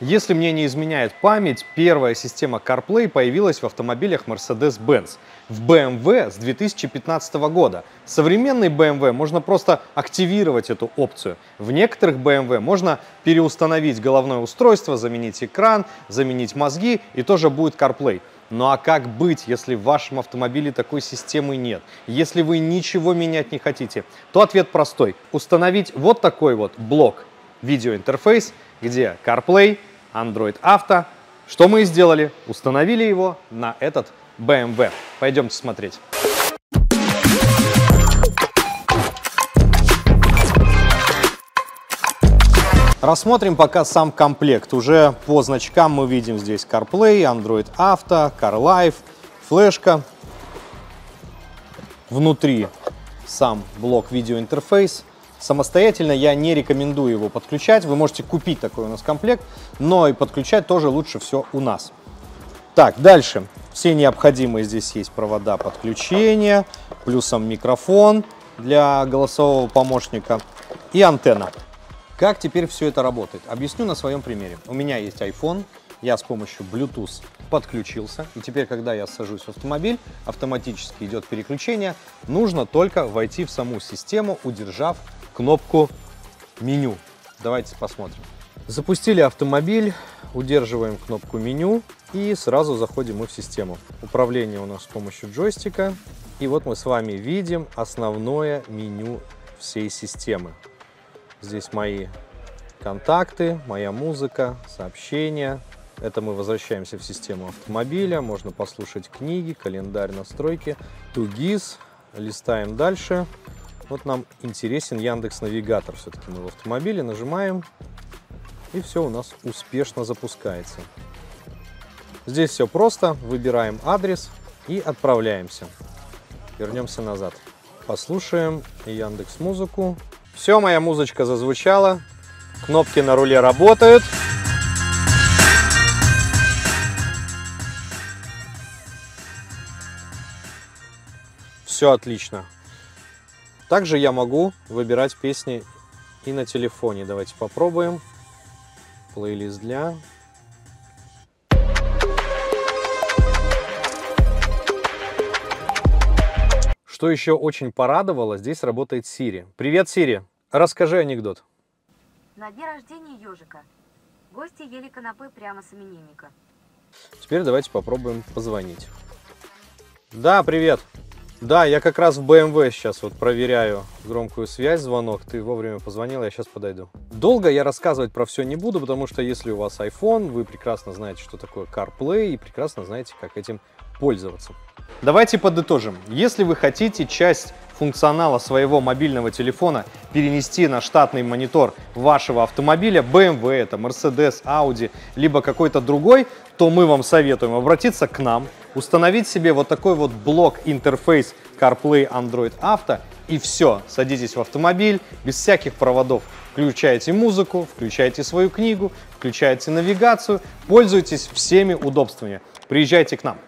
Если мне не изменяет память, первая система CarPlay появилась в автомобилях Mercedes-Benz. В BMW с 2015 года. В современной BMW можно просто активировать эту опцию. В некоторых BMW можно переустановить головное устройство, заменить экран, заменить мозги и тоже будет CarPlay. Ну а как быть, если в вашем автомобиле такой системы нет? Если вы ничего менять не хотите, то ответ простой. Установить вот такой вот блок видеоинтерфейс, где CarPlay, Android Auto. Что мы и сделали? Установили его на этот BMW. Пойдемте смотреть. Рассмотрим пока сам комплект. Уже по значкам мы видим здесь CarPlay, Android Auto, CarLife, флешка. Внутри сам блок видеоинтерфейс. Самостоятельно я не рекомендую его подключать. Вы можете купить такой у нас комплект, но и подключать тоже лучше все у нас. Так, дальше. Все необходимые здесь есть провода подключения, плюсом микрофон для голосового помощника и антенна. Как теперь все это работает? Объясню на своем примере. У меня есть iPhone, я с помощью Bluetooth подключился, и теперь, когда я сажусь в автомобиль, автоматически идет переключение. Нужно только войти в саму систему, удержав кнопку меню. Давайте посмотрим. Запустили автомобиль, удерживаем кнопку меню и сразу заходим мы в систему. Управление у нас с помощью джойстика. И вот мы с вами видим основное меню всей системы. Здесь мои контакты, моя музыка, сообщения. Это мы возвращаемся в систему автомобиля. Можно послушать книги, календарь настройки. Тугис. Листаем дальше. Вот нам интересен Яндекс Навигатор. Все-таки мы в автомобиле нажимаем, и все у нас успешно запускается. Здесь все просто. Выбираем адрес и отправляемся. Вернемся назад. Послушаем Яндекс Музыку. Все, моя музычка зазвучала. Кнопки на руле работают. Все отлично. Также я могу выбирать песни и на телефоне. Давайте попробуем. Плейлист для... Что еще очень порадовало, здесь работает Siri. Привет, Siri. Расскажи анекдот. На дне рождения ежика гости ели канапе прямо с именинника. Теперь давайте попробуем позвонить. Да, привет. Да, я как раз в BMW сейчас вот проверяю громкую связь, звонок. Ты вовремя позвонил, я сейчас подойду. Долго я рассказывать про все не буду, потому что если у вас iPhone, вы прекрасно знаете, что такое CarPlay и прекрасно знаете, как этим пользоваться. Давайте подытожим. Если вы хотите часть функционала своего мобильного телефона перенести на штатный монитор вашего автомобиля, BMW, это Mercedes, Audi, либо какой-то другой, то мы вам советуем обратиться к нам, установить себе вот такой вот блок интерфейс CarPlay Android Auto и все, садитесь в автомобиль без всяких проводов. Включаете музыку, включаете свою книгу, включаете навигацию, пользуйтесь всеми удобствами. Приезжайте к нам.